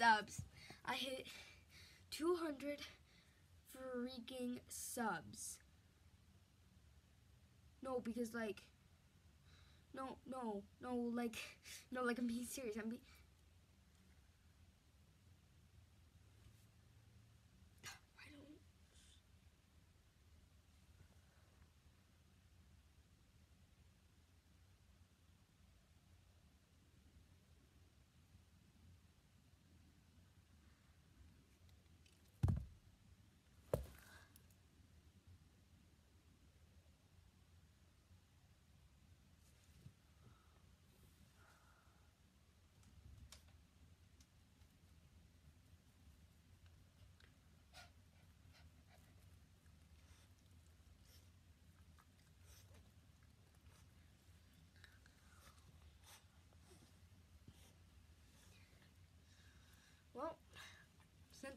subs. I hit 200 freaking subs. No, because like, no, no, no, like, no, like I'm being serious. I'm being.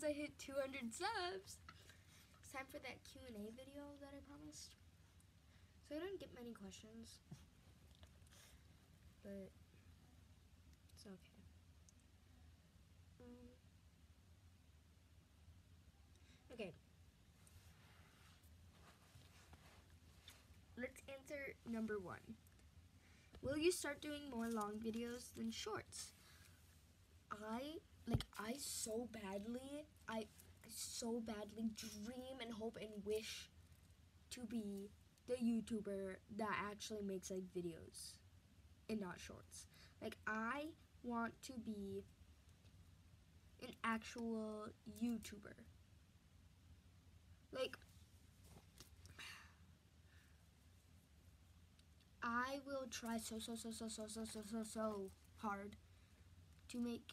Since I hit 200 subs, it's time for that Q&A video that I promised. So I didn't get many questions, but it's okay. Um, okay. Let's answer number one. Will you start doing more long videos than shorts? I like I so badly I so badly dream and hope and wish to be the YouTuber that actually makes like videos and not shorts. Like I want to be an actual YouTuber. Like I will try so so so so so so so so so hard to make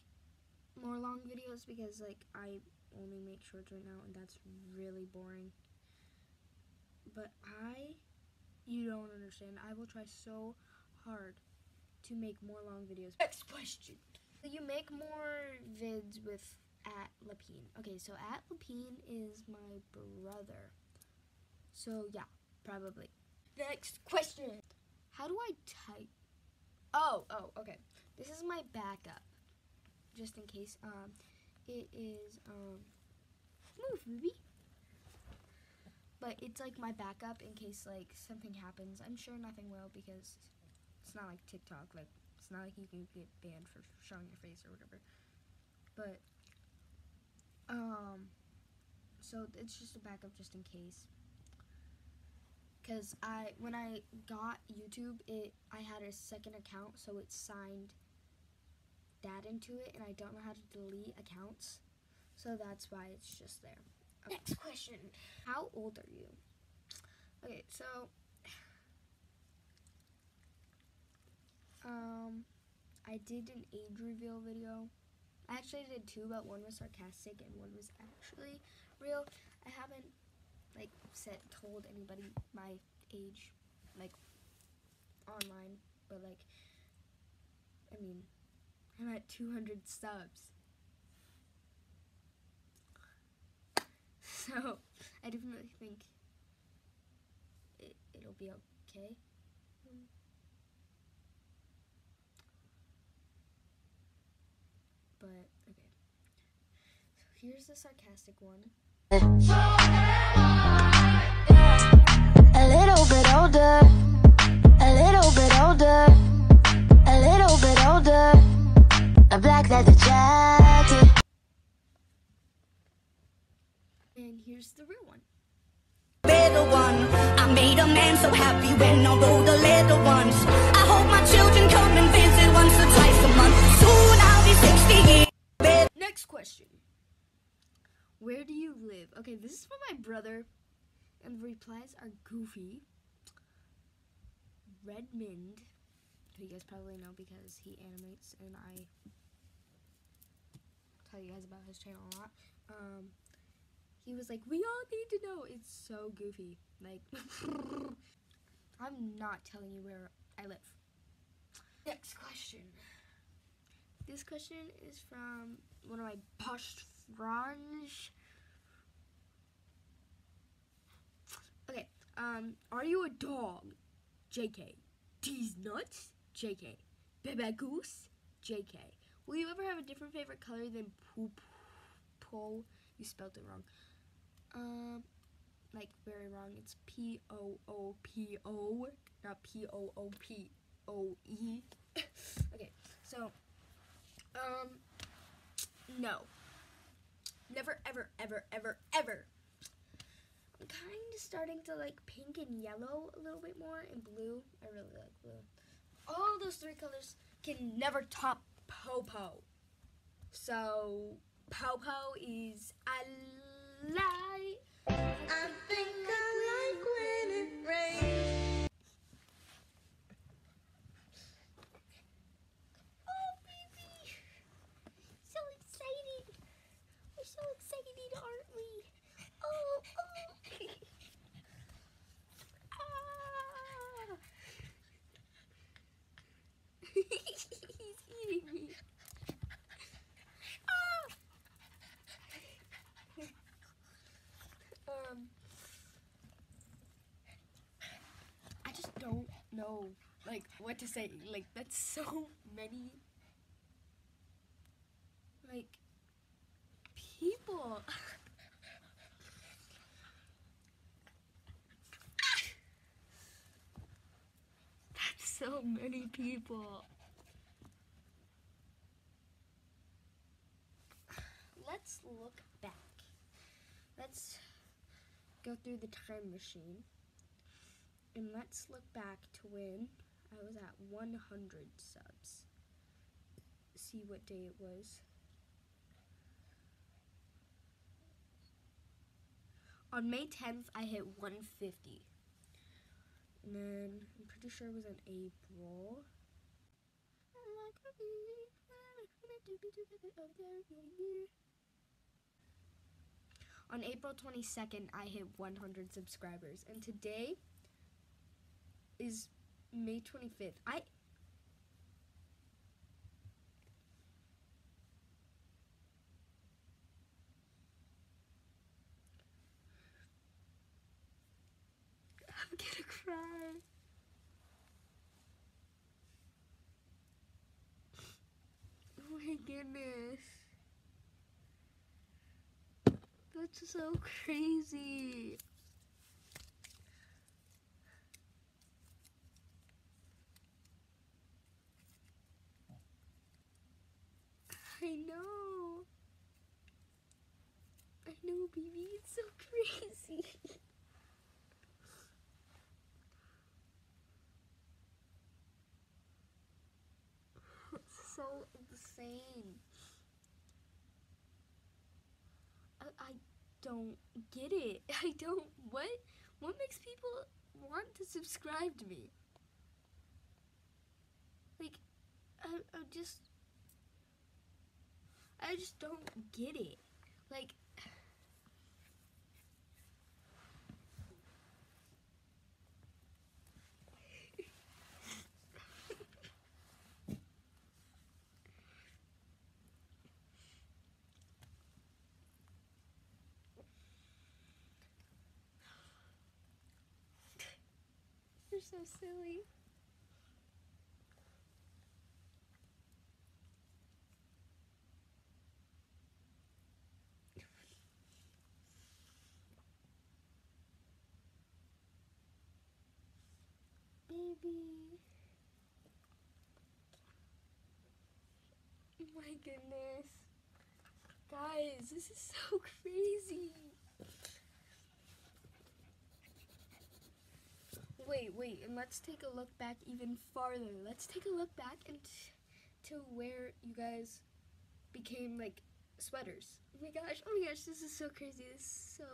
more long videos because like I only make shorts right now and that's really boring. But I you don't understand. I will try so hard to make more long videos. Next question. You make more vids with at Lapine? Okay, so at Lapine is my brother. So yeah, probably. Next question. How do I type? Oh, oh, okay. This is my backup just in case. Um, it is um, move, movie. But it's like my backup in case like something happens. I'm sure nothing will because it's not like TikTok. Like it's not like you can get banned for showing your face or whatever. But um, so it's just a backup just in case. Cause I when I got YouTube, it I had a second account, so it signed that into it and I don't know how to delete accounts. So that's why it's just there. Okay. Next question. How old are you? Okay, so um I did an age reveal video. I actually did two, but one was sarcastic and one was actually real. I haven't like said told anybody my age like online, but like I mean I'm at 200 subs. So, I definitely think it, it'll be okay. But, okay. So, here's the sarcastic one. And here's the real one. little one. I made a man so happy when I rode the little ones. I hope my children come and visit once or twice a month. Soon I'll be 60 years. Next question. Where do you live? Okay, this is for my brother, and the replies are goofy. Redmond, who you guys probably know because he animates, and I tell you guys about his channel a lot. Um, he was like, "We all need to know." It's so goofy. Like, I'm not telling you where I live. Next question. This question is from one of my post friends. Okay. Um, are you a dog? JK. These nuts? JK. Bebe goose? JK. Will you ever have a different favorite color than poop? Po. You spelled it wrong. Um, like very wrong. It's P O O P O, not P O O P O E. Okay, so, um, no. Never, ever, ever, ever, ever. I'm kind of starting to like pink and yellow a little bit more and blue. I really like blue. All those three colors can never top Popo. So, Popo is a lie. I think I like when it rains. Oh, baby. So excited. We're so excited, aren't we? Oh, oh. ah. Eating me. Um, I just don't know, like, what to say. Like, that's so many like people. That's so many people. Let's look back. Let's go through the time machine. And let's look back to when I was at 100 subs. See what day it was. On May 10th, I hit 150. And then I'm pretty sure it was in April. On April 22nd, I hit 100 subscribers. And today is May 25th. I I'm gonna cry. Oh my goodness. That's so crazy. I know. I know, baby. It's so crazy. It's so insane. I, I don't get it. I don't. What? What makes people want to subscribe to me? Like, I, I just. I just don't get it. Like. You're so silly. Baby. Oh my goodness. Guys, this is so crazy. Wait, wait, and let's take a look back even farther. Let's take a look back and to where you guys became like sweaters. Oh my gosh, oh my gosh, this is so crazy. This is so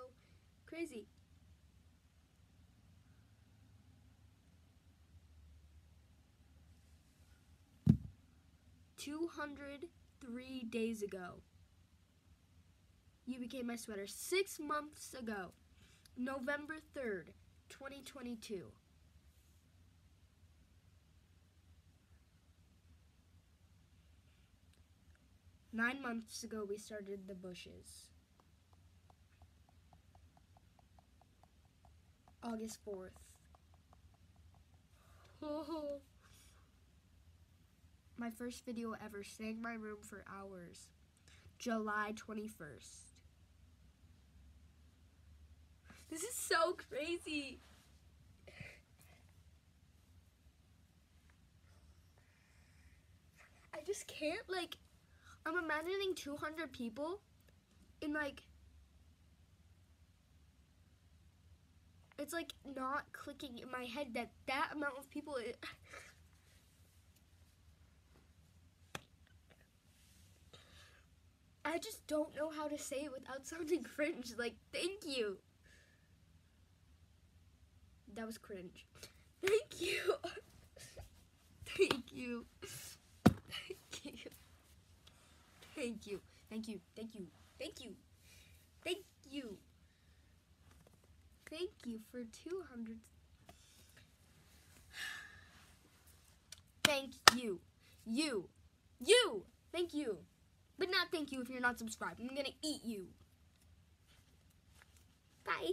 crazy. Two hundred three days ago. You became my sweater six months ago, November 3rd, 2022. Nine months ago, we started the bushes. August 4th. Oh. my first video ever. Staying in my room for hours. July 21st. This is so crazy. I just can't like I'm imagining 200 people in like it's like not clicking in my head that that amount of people i- I just don't know how to say it without sounding cringe. Like, thank you. That was cringe. Thank you. thank you. Thank you. Thank you. Thank you. Thank you. Thank you. Thank you for 200. Thank you. You. You. Thank you. But not thank you if you're not subscribed. I'm going to eat you. Bye.